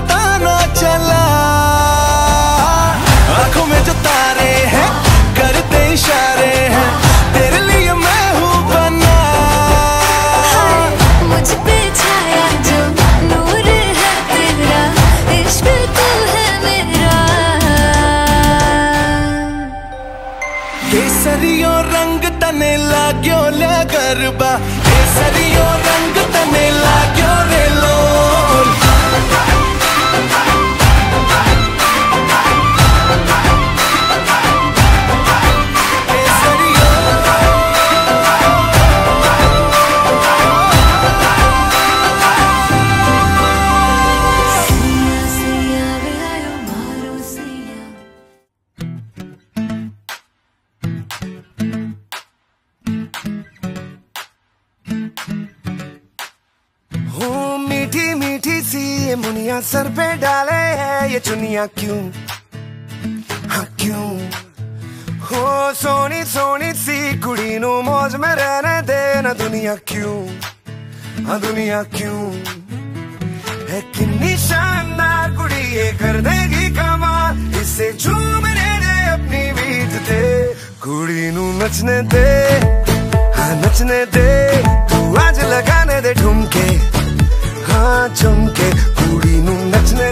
पता ना चला। आँखों में जो तारे हैं करते इशारे हैं तेरे लिए मैं हूँ बना। मुझ पे छाया जो नूर है तेरा इश्क तू है मेरा। केसरियो रंग तने लाग्यो ले गरबा केसरियो रंग तने लाग्यो रे लोल मीठी मीठी सी ये मुनिया सर पे डाले है। ये चुनिया क्यों? हाँ क्यों? हो, सोनी सोनी सी कुड़ी नु मौज में रहने दे। ना दुनिया क्यों? हाँ दुनिया क्यों? है कितनी शानदार कुड़ी, ये कर देगी कमाल। इसे झूमने दे अपनी बीत दे। कुड़ी नु नचने दे हाँ नचने दे। तू आज लगाने दे ठुमके झुमके कुड़ी नचने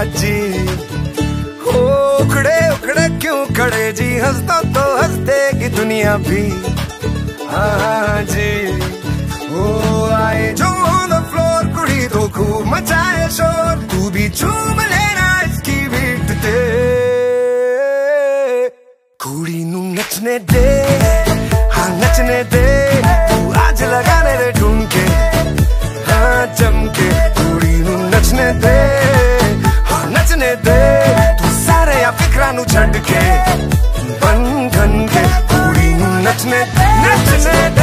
बाजी। ओ, उखड़े उखड़े क्यों खड़े जी? हंसता तो हंस देगी दुनिया भी। हाँ जी। ओ, आए जो ऑन द फ्लोर कुड़ी तो खूब मचाए शोर। तू भी झूम लेना इसकी बीट ते। कुड़ी नु नचने दे हाँ नचने दे। तू आज लगाने दे ढूंढ के हाँ जमके कुड़ी नू नचने दे। फिक्रा नु छੱਡ के पूरी नचने के कुड़ी नु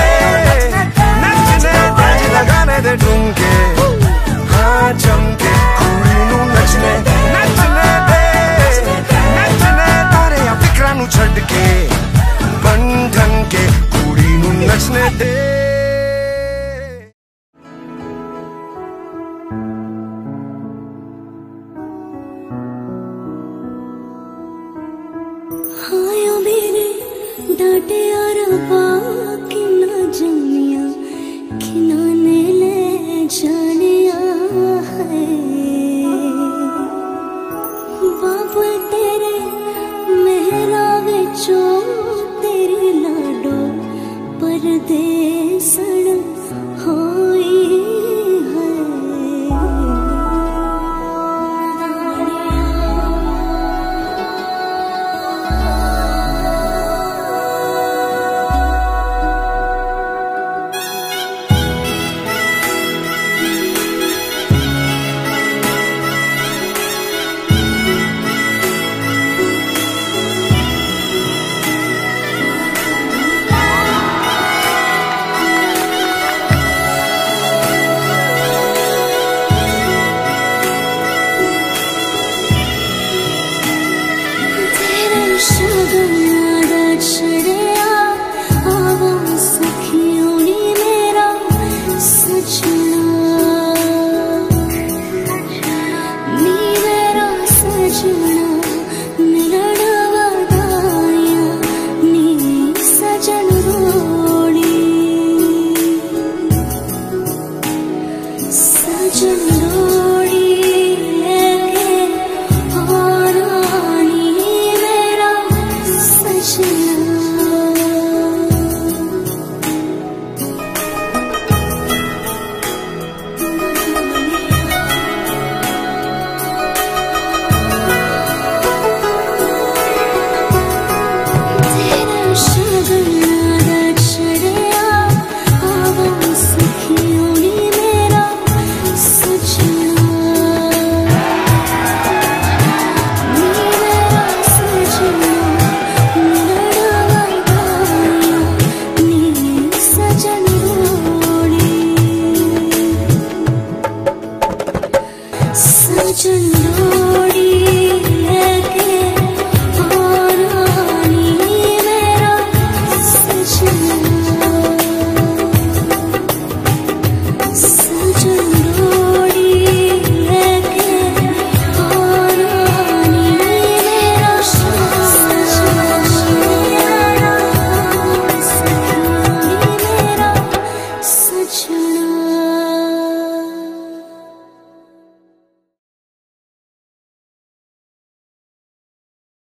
चंदोड़ी